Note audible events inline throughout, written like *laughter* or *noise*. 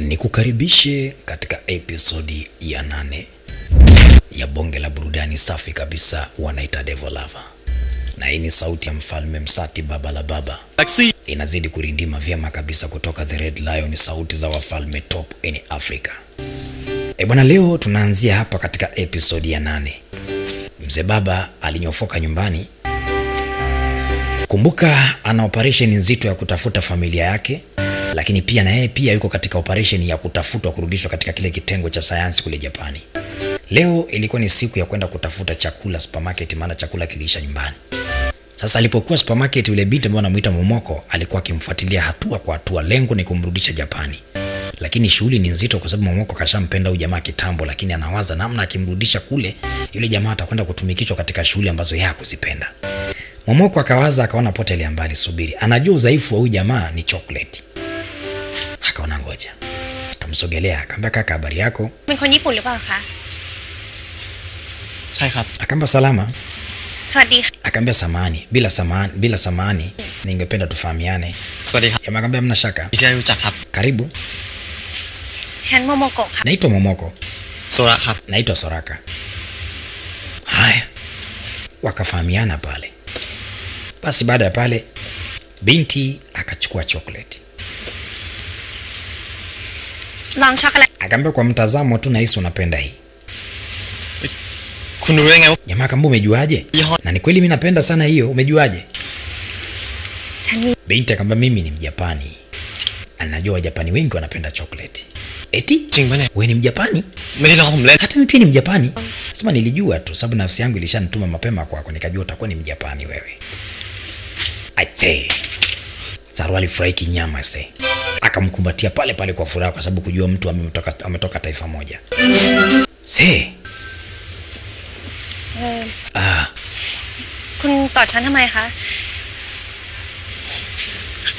Nikukaribishe katika episodi ya nane ya bonge la burudani safi kabisa wanaita Devolava, na hii ni sauti ya mfalme Msati baba la baba Taxi. inazidi kurindima vyema kabisa kutoka The Red Lion, sauti za wafalme top in Africa. E bwana, leo tunaanzia hapa katika episodi ya nane. Mzee baba alinyofoka nyumbani. Kumbuka ana operation nzito ya kutafuta familia yake, lakini pia na yeye pia yuko katika operation ya kutafutwa kurudishwa katika kile kitengo cha sayansi kule Japani. Leo ilikuwa ni siku ya kwenda kutafuta chakula supermarket, maana chakula kiliisha nyumbani. Sasa alipokuwa supermarket, yule binti ambaye anamuita Momoko alikuwa akimfuatilia hatua kwa hatua, lengo ni kumrudisha Japani. Lakini shughuli ni nzito, kwa sababu Momoko kashampenda huyu jamaa kitambo, lakini anawaza namna akimrudisha kule, yule jamaa atakwenda kutumikishwa katika shughuli ambazo yeye hakuzipenda. Momoko akawaza akaona potelea mbali, subiri, anajua udhaifu wa huyu jamaa ni chocolate. Akaona ngoja, akamsogelea akamwambia, kaka, habari yako? Akamba salama. Akaambia samani, bila samani, bila samani, ningependa tufahamiane. Jamaa mna shaka. Karibu. Naitwa Momoko. Naitwa Soraka. Haya, wakafahamiana pale basi baada ya pale binti akachukua chocolate akaambia kwa mtazamo tu, nahisi unapenda hii. Jamaa kamba, umejuaje? Na ni kweli mi napenda sana hiyo, umejuaje? Binti akaambia mimi ni Mjapani, anajua Wajapani wengi wanapenda chocolate. Eti we ni Mjapani? Hata mi pia ni Mjapani. Sema nilijua tu, sababu nafsi yangu ilishanituma mapema kwako, nikajua utakuwa ni Mjapani wewe Aise. Saru alifurahi kinyama se. Akamkumbatia pale pale kwa furaha kwa sababu kujua mtu ametoka, ametoka taifa moja. Se. เออ Ah, คุณกอดฉันทำไมคะ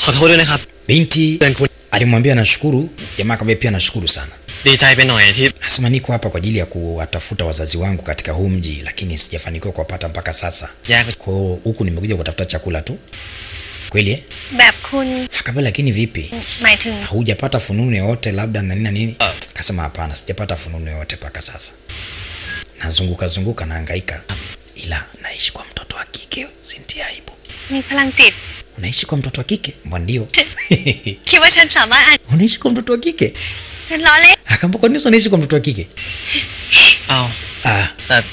ขอโทษด้วยนะครับ binti เตือนคุณ alimwambia nashukuru, jamaa akamwambia pia nashukuru sana. ดีใจไปหน่อยที่ Nasema niko hapa kwa ajili ya kuwatafuta wazazi wangu katika huu mji, lakini sijafanikiwa kuwapata mpaka sasa. แยกไป Kwa hiyo huku nimekuja kutafuta chakula tu. Kweli eh? แบบคุณ Akaambia lakini vipi? หมายถึง hujapata fununu yoyote labda na nini na nini Ah. kasema hapana sijapata fununu yoyote mpaka sasa nazunguka zunguka naangaika ila naishi kwa mtoto wa kike sinti aibu มีพลังจิต unaishi kwa mtoto wa kike mbwa ndio *laughs* คิดว่าฉันสามารถอ่าน unaishi kwa mtoto wa kike ฉันล้อเล่น Akaambia kwa nini unaishi kwa mtoto wa kike? *laughs* Au. Ah. That.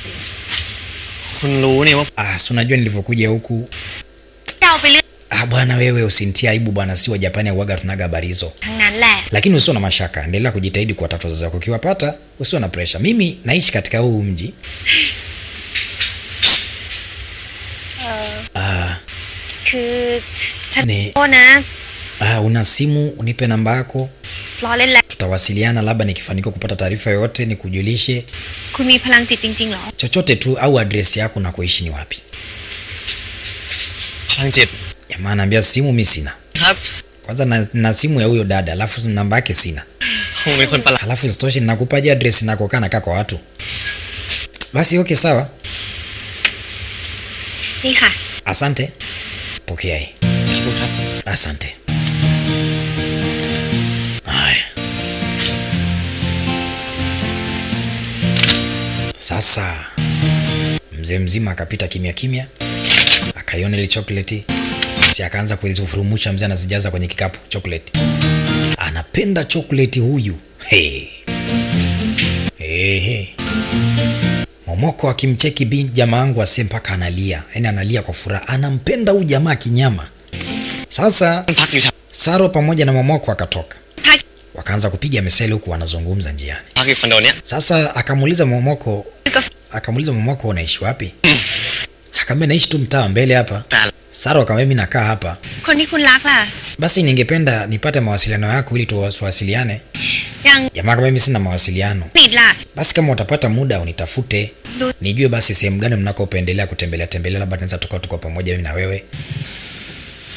Sunluuni. Ah, si unajua nilivyokuja huku. Ah, bwana wewe usintie aibu bwana, si wa Japani huaga tunaga habari hizo. Lakini usio na mashaka, endelea kujitahidi kuwatafuta wazazi wako. Ukiwapata usio na pressure. Mimi naishi katika huu mji. Uh. Ah. Ni. Ona. Ah, una simu, unipe namba yako. Lolele tutawasiliana labda nikifanikiwa kupata taarifa yoyote nikujulishe คุณมีพลังจิตจริงๆเหรอ chochote tu au adresi yako na kuishi ni wapi พลังจิต jamaa anaambia simu mi sina ครับ kwanza na, na simu ya huyo dada alafu namba yake sina คงเป็นคนประหลาด alafu isitoshe nakupaje adresi nakokaa nakaa kwa watu basi okay sawa นี่ค่ะ asante pokea hii ขอบคุณครับ asante Sasa mzee mzima akapita kimya kimya, akaiona ile chokoleti, si akaanza kuifurumusha. Mzee anazijaza kwenye kikapu chokoleti, anapenda chokoleti huyu. Momoko akimcheki bin jamaa wangu ase mpaka analia, yani analia kwa furaha, anampenda huyu jamaa kinyama. Sasa Saro pamoja na Momoko akatoka wakaanza kupiga meseli huku wanazungumza njiani. Sasa akamuuliza Momoko Akamuuliza mama wako unaishi wapi? *laughs* Akamwambia naishi tu mtaa mbele hapa. Sara akamwambia mimi nakaa hapa. Koni kunlakla. Basi ningependa nipate mawasiliano yako ili tuwasiliane. Jamaa akamwambia mimi sina mawasiliano. Basi kama utapata muda unitafute. Nijue basi sehemu gani mnakopendelea kutembelea tembelea labda tunaweza tukao tuko pamoja mimi na wewe.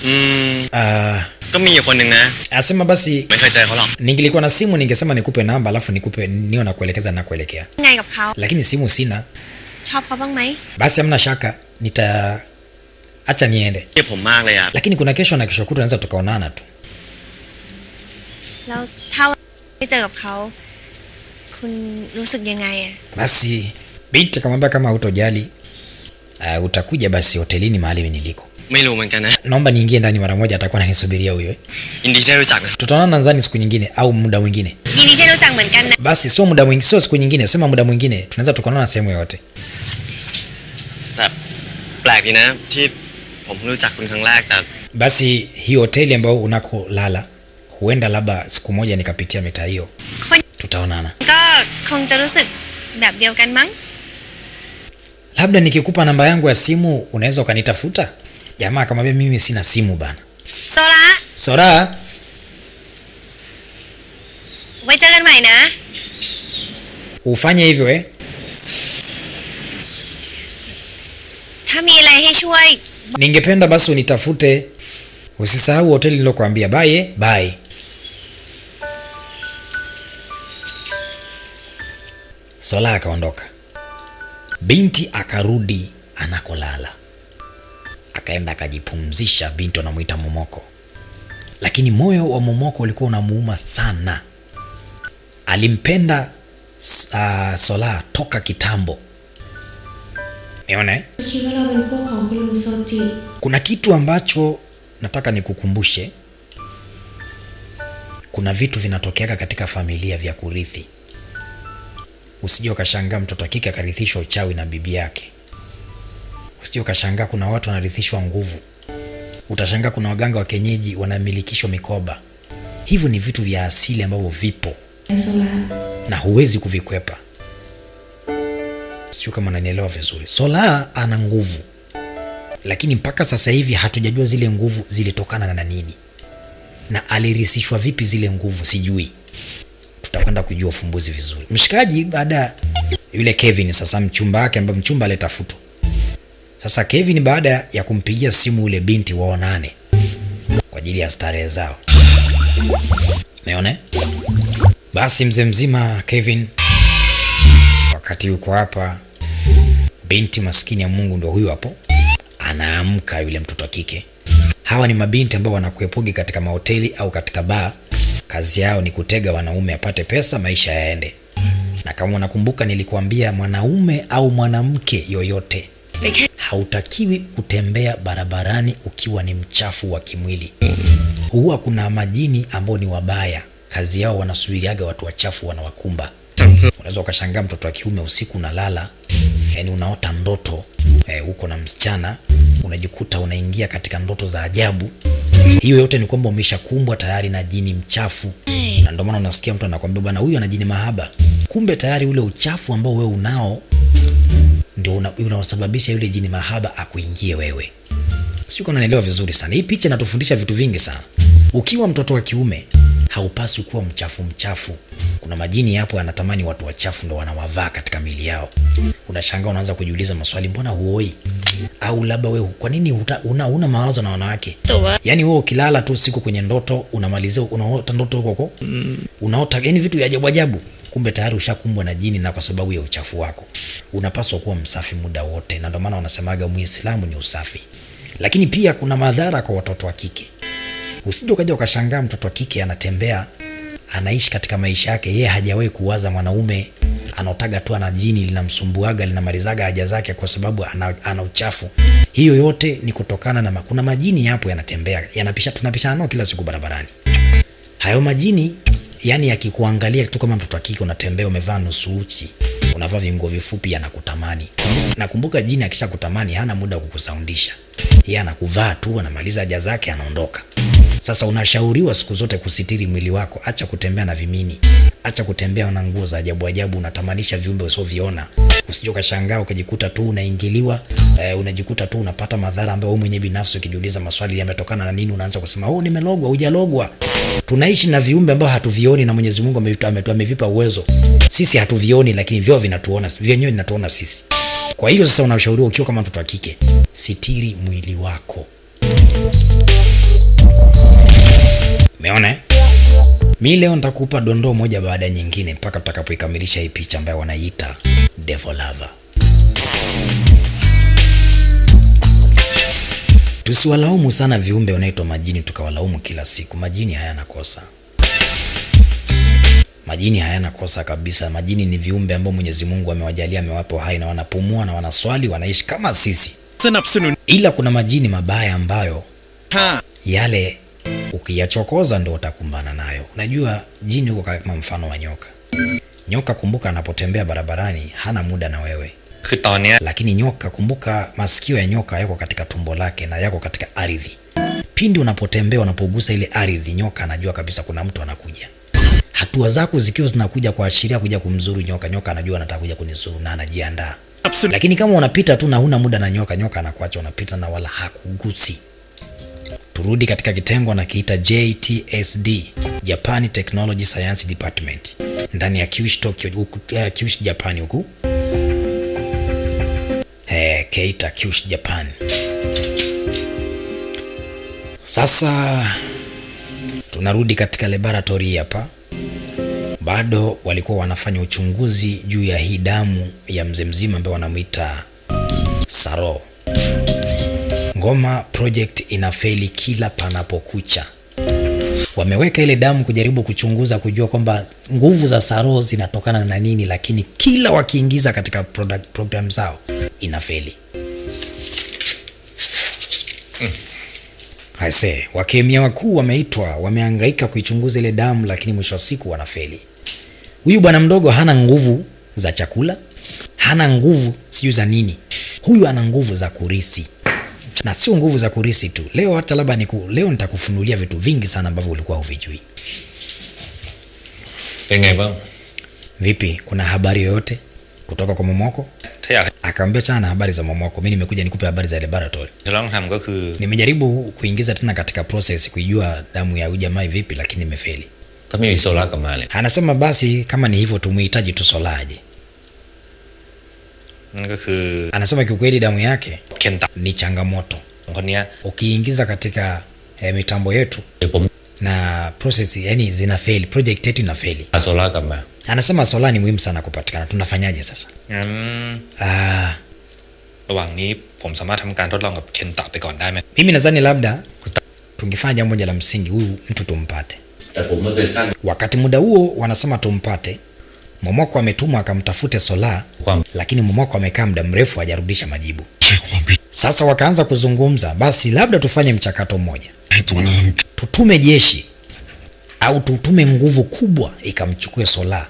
Mm. Uh, ก็มีอยู่คนหนึ่งนะ asema basi ไม่เคยเจอเขาหรอก ningelikuwa na simu ningesema nikupe namba alafu nikupe nio na kuelekeza na kuelekea ไงกับเขา lakini simu sina ชอบเขาบ้างไหม basi hamna shaka nita acha niende เรียกผมมากเลยอ่ะ lakini kuna kesho na kesho kutu naweza tukaonana tu แล้วถ้า ได้เจอกับเขา คุณรู้สึกยังไงอะ Basi binti akamwambia kama hutojali uh, utakuja basi hotelini mahali niliko. ไม่รู้เหมือนกันนะ naomba niingie ndani mara moja, atakuwa ananisubiria huyo. Eh. Tutaonana siku nyingine au muda mwingine. Sio muda sio siku nyingine, sema muda mwingine, tunaweza tukaonana sehemu yoyote. แต่แปลกดีนะ hoteli ambayo unakolala, huenda labda siku moja nikapitia meta hiyo, คน tutaonana labda nikikupa namba yangu ya simu unaweza ukanitafuta? jamaa akamwambia mimi sina simu bana. Sora. Sora. Wechaganmaina ufanye hivyo eh? ningependa basi unitafute. Usisahau hoteli nilokuambia Bye, eh. bye. sola akaondoka. Binti akarudi anakolala akaenda akajipumzisha. Binti anamuita Momoko, lakini moyo wa Momoko ulikuwa unamuuma sana. Alimpenda uh, Sola toka kitambo. Nione, kuna kitu ambacho nataka nikukumbushe. Kuna vitu vinatokeaga katika familia vya kurithi. Usije ukashangaa mtoto wa kike akarithishwa uchawi na bibi yake. Sio kashangaa kuna watu wanarithishwa nguvu, utashangaa kuna waganga wa kenyeji wanamilikishwa mikoba. Hivyo ni vitu vya asili ambavyo vipo na huwezi kuvikwepa. Sio kama nanielewa vizuri. Solaa ana nguvu, lakini mpaka sasa hivi hatujajua zile nguvu zilitokana na nini na alirisishwa vipi zile nguvu, sijui. Tutakwenda kujua ufumbuzi vizuri, mshikaji. Baada yule Kevin sasa, mchumba wake ambaye mchumba aletafutwa sasa kevin baada ya kumpigia simu ule binti waonane kwa ajili ya starehe zao meone basi mzee mzima Kevin, wakati yuko hapa, binti maskini ya Mungu ndo huyu hapo, anaamka yule mtoto wa kike. Hawa ni mabinti ambao wanakuepugi katika mahoteli au katika baa. Kazi yao ni kutega wanaume apate pesa, maisha yaende. Na kama unakumbuka, nilikuambia mwanaume au mwanamke yoyote hautakiwi kutembea barabarani ukiwa ni mchafu wa kimwili. Huwa kuna majini ambao ni wabaya, kazi yao wanasubiriaga watu wachafu wanawakumba. Unaweza ukashangaa mtoto wa kiume usiku unalala, yani unaota ndoto eh, uko na msichana, unajikuta unaingia katika ndoto za ajabu. Hiyo yote ni kwamba umeshakumbwa tayari na jini mchafu, na ndio maana unasikia mtu anakwambia bwana, huyu ana jini mahaba. Kumbe tayari ule uchafu ambao wewe unao ndio una- unaosababisha yule jini mahaba akuingie wewe. Sio kama vizuri sana. Hii picha inatufundisha vitu vingi sana. Ukiwa mtoto wa kiume haupaswi kuwa mchafu mchafu. Kuna majini hapo yanatamani watu wachafu ndo wanawavaa katika mili yao. Unashangaa unaanza kujiuliza maswali, mbona huoi? Au labda wewe kwa nini una, una mawazo na wanawake? Yaani wewe ukilala tu siku kwenye ndoto unamalizia unaota ndoto huko huko. Unaota yani vitu vya ajabu ajabu. Kumbe tayari ushakumbwa na jini na kwa sababu ya uchafu wako. Unapaswa kuwa msafi muda wote na ndio maana wanasemaga Muislamu ni usafi. Lakini pia kuna madhara kwa watoto wa kike. Usije ukaja ukashangaa mtoto wa kike anatembea anaishi katika maisha yake, yeye hajawahi kuwaza mwanaume, anaotaga tu ana jini linamsumbuaga linamalizaga haja zake kwa sababu ana, ana uchafu. Hiyo yote ni kutokana na kuna majini hapo yanatembea yanapisha, tunapishana nao kila siku barabarani. Hayo majini yani akikuangalia tu kama mtoto wa kike unatembea umevaa nusu uchi, unavaa vinguo vifupi, anakutamani. Nakumbuka jini akishakutamani hana muda wa kukusaundisha, yeye anakuvaa tu, anamaliza haja zake, anaondoka. Sasa unashauriwa siku zote kusitiri mwili wako, acha kutembea na vimini, acha kutembea na nguo za ajabu ajabu, unatamanisha viumbe usioviona. Usije ukashangaa ukajikuta tu unaingiliwa, e, unajikuta tu unapata madhara ambayo wewe mwenyewe binafsi ukijiuliza maswali yametokana na nini, unaanza kusema oh, nimelogwa. Hujalogwa. Tunaishi na viumbe ambao hatuvioni na Mwenyezi Mungu amevipa uwezo. Sisi hatuvioni, lakini vyo vinatuona, vyenyewe vinatuona sisi. Kwa hiyo sasa unashauriwa ukiwa kama mtoto wa kike, sitiri mwili wako. Mi leo nitakupa dondoo moja baada ya nyingine mpaka tutakapoikamilisha hii picha ambayo wanaiita Devil Lover. Tusiwalaumu sana viumbe wanaitwa majini, tukawalaumu kila siku. Majini hayana kosa, majini hayana kosa kabisa. Majini ni viumbe ambao Mwenyezi Mungu amewajalia, amewapa uhai na wanapumua na wanaswali, wanaishi kama sisi, ila kuna majini mabaya ambayo ha. yale ukiyachokoza ndo utakumbana nayo. Unajua jini huko kama mfano wa nyoka. Nyoka kumbuka, anapotembea barabarani hana muda na wewe, lakini nyoka kumbuka, masikio ya nyoka yako katika tumbo lake na yako katika ardhi. Pindi unapotembea unapogusa ile ardhi, nyoka anajua kabisa kuna mtu anakuja. Hatua zako zikiwa zinakuja kuashiria kuja kumzuru nyoka, nyoka anajua anataka kuja kunizuru na anajiandaa. Lakini kama unapita tu na huna muda na nyoka, nyoka anakuacha unapita na wala hakugusi. Turudi katika kitengo na kiita JTSD, Japan Technology Science Department, ndani ya Kyushu Tokyo, huku, Kyushu Japan huku eh, Keita Kyushu Japan. Sasa tunarudi katika laboratory hapa bado walikuwa wanafanya uchunguzi juu ya hii damu ya mzee mzima ambaye wanamwita Saro. Ngoma project inafeli kila panapokucha. Wameweka ile damu kujaribu kuchunguza kujua kwamba nguvu za Saro zinatokana na nini, lakini kila wakiingiza katika product, program zao inafeli. Aise, wakemia wakuu wameitwa, wameangaika kuichunguza ile damu, lakini mwisho wa siku wanafeli. Huyu bwana mdogo hana nguvu za chakula, hana nguvu sijui za nini. Huyu ana nguvu za kurisi, na sio nguvu za kurisi tu. Leo hata labda niku, leo nitakufunulia vitu vingi sana ambavyo ulikuwa huvijui. Pengeva. Vipi, kuna habari yoyote kutoka kwa momoko? Akaambia chana na habari za momoko, mimi nimekuja nikupe habari za laboratory. Nimejaribu kuingiza tena katika process kuijua damu ya ujamaa vipi, lakini nimefeli. Anasema basi kama ni hivyo tumuhitaji tusolaje? ก็คือ Anasema kiukweli damu yake เคนตะ ni changamoto. คนเนี้ย Ukiingiza katika eh, mitambo yetu เดี๋ยวผม na process yani zina fail, project yetu ina fail. หาโซล่ากลับมา Anasema sola ni muhimu sana kupatikana. Tunafanyaje sasa? งั้น Ah, ระหว่างนี้ผมสามารถทำการทดลองกับเคนตะไปก่อนได้ไหม mimi nadhani labda tungefanya jambo moja la msingi, huyu mtu tumpate. แต่ผมไม่เคยตั้ง Wakati muda huo wanasema tumpate, Momoko ametumwa akamtafute Sola Lakini Momoko amekaa muda mrefu hajarudisha majibu. Sasa wakaanza kuzungumza, basi labda tufanye mchakato mmoja, tutume jeshi. Au tutume nguvu kubwa ikamchukue Sola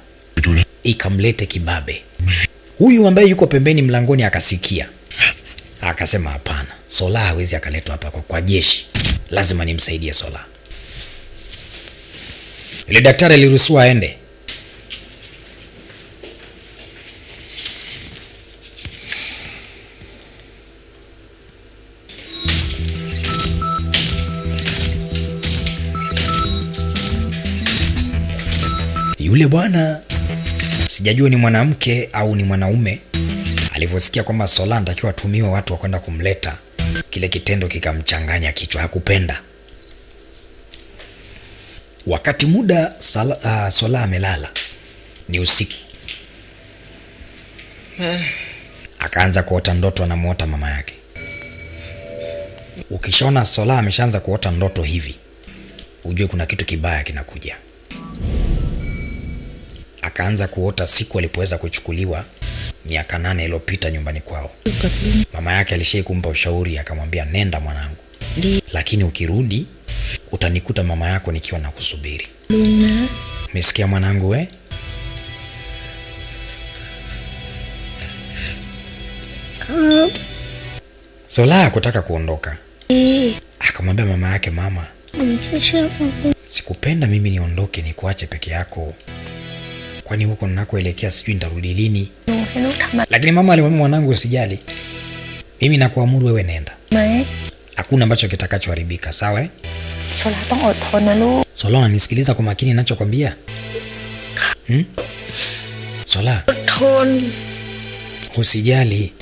ikamlete Kibabe. Huyu ambaye yuko pembeni mlangoni akasikia, akasema hapana, Sola hawezi akaletwa hapa kwa, kwa jeshi, lazima nimsaidie Sola. Ile daktari aliruhusiwa aende. Yule bwana sijajua ni mwanamke au ni mwanaume, alivyosikia kwamba Sola akiwa atumiwa watu wa kwenda kumleta, kile kitendo kikamchanganya kichwa, hakupenda. Wakati muda Sala, uh, Sola amelala, ni usiku, akaanza kuota ndoto, anamwota mama yake. Ukishaona Sola ameshaanza kuota ndoto hivi, ujue kuna kitu kibaya kinakuja akaanza kuota siku alipoweza kuchukuliwa miaka nane iliyopita nyumbani kwao. Mama yake alishai kumpa ushauri, akamwambia nenda mwanangu, lakini ukirudi utanikuta mama yako nikiwa na kusubiri. Umesikia mwanangu eh? we? Solaa kutaka kuondoka, akamwambia mama yake, mama, sikupenda mimi niondoke nikuache peke yako kwani huko ninakoelekea sijui nitarudi lini. Lakini mama alimwambia, mwanangu, usijali, mimi nakuamuru wewe nenda, hakuna ambacho kitakachoharibika, sawa? Eh? Sola, nisikiliza kwa makini ninachokwambia? Hmm? Sola, usijali.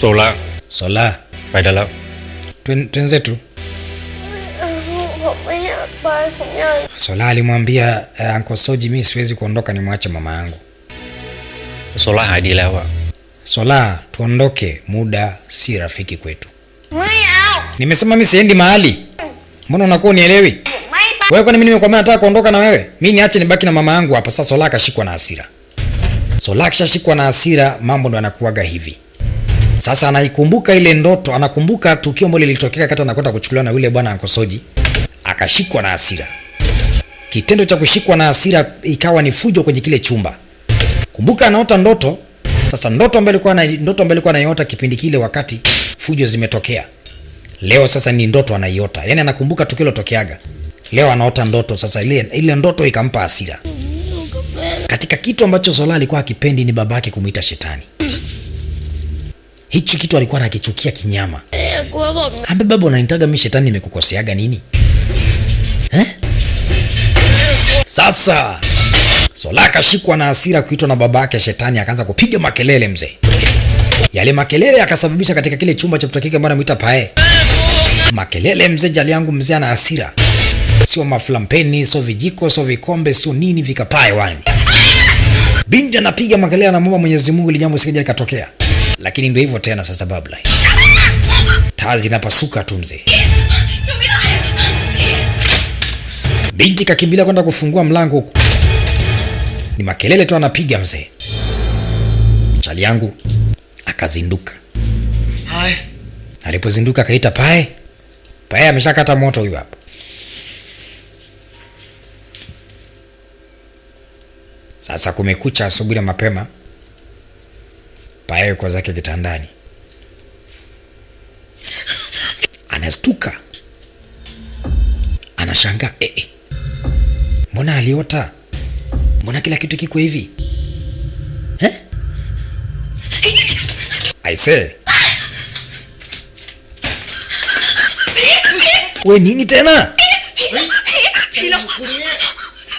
Sola, Sola, twenzetu. Sola alimwambia uh, Uncle Soji, mimi siwezi kuondoka, nimwache mama yangu. Sola adilawa. Sola, tuondoke, muda si rafiki kwetu. Nimesema mimi siendi mahali. Mbona unakuwa unielewi? Wewe kwani mimi nimekwambia nataka kuondoka na wewe? Mimi niache nibaki na mama yangu hapa. Sasa Sola kashikwa na hasira. Sola kashikwa na hasira, mambo ndo yanakuaga hivi. Sasa anaikumbuka ile ndoto, anakumbuka tukio ambalo lilitokea kati anakwenda kuchukuliwa na yule bwana Ankosoji akashikwa na hasira. Kitendo cha kushikwa na hasira ikawa ni fujo kwenye kile chumba. Kumbuka anaota ndoto. Sasa ndoto ambayo alikuwa na ndoto ambayo alikuwa anaiota kipindi kile wakati fujo zimetokea. Leo sasa ni ndoto anaiota. Yaani anakumbuka tukio lilotokeaga leo anaota ndoto. Sasa ile, ile ndoto ikampa hasira. Katika kitu ambacho Zola alikuwa akipendi ni babake kumuita shetani. Hichi kitu alikuwa anakichukia kinyama. Ambe baba unanitaga mimi shetani nimekukoseaga nini eh? sasa sola akashikwa na hasira kuitwa na baba yake shetani akaanza kupiga makelele mzee. Yale makelele yakasababisha katika kile chumba cha mtoto kike ambaye pae. Makelele mzee jali yangu mzee ana hasira. Sio maflampeni sio vijiko sio vikombe sio nini vikapae wani binti anapiga makelele anamwomba mwenyezi mungu ili jambo sikaja likatokea. Lakini ndio hivyo tena sasa babla taa zinapasuka tu mzee binti kakimbilia kwenda kufungua mlango huku. Ni makelele tu anapiga mzee. Chali yangu akazinduka. Hai. Alipozinduka akaita pae. Pae ameshakata moto huyu hapa. Sasa kumekucha asubuhi na mapema. Pae yuko zake kitandani. Anastuka. Anashangaa. Eh, eh. Mbona aliota? Mbona kila kitu kiko hivi? Eh? aisee we nini tena?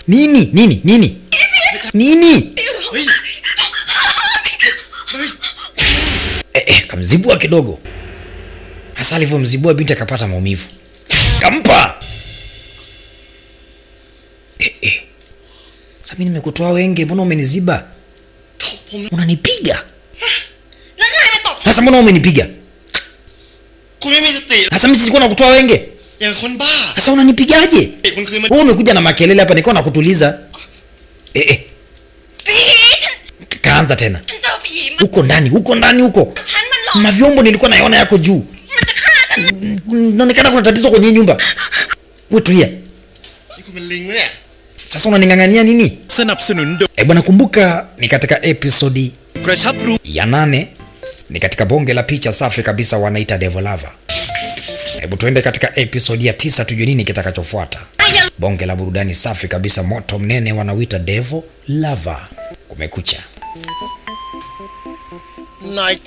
Nini? Nini? Nini? Nini? Eh, eh, kamzibua kidogo. Hasa alivyomzibua binti akapata maumivu. Kampa eh, eh. Sasa mimi nimekutoa wenge, mbona umeniziba? Unanipiga sasa, mbona umenipiga sasa? Mimi sikuwa nakutoa wenge sasa, unanipigaje wewe? Umekuja na makelele hapa, nilikuwa nakutuliza. Eh, eh. Kaanza tena huko ndani, huko ndani, huko mavyombo nilikuwa naiona yako juu, naonekana kuna tatizo kwenye nyumba. Wewe tulia. Sasa unaning'ang'ania nini? E bwana, kumbuka ni katika episodi ya nane, ni katika bonge la picha safi kabisa wanaita Devolava. Hebu tuende katika episodi ya tisa tujue nini kitakachofuata. Bonge la burudani safi kabisa, moto mnene, wanawita Devolava. Kumekucha Night.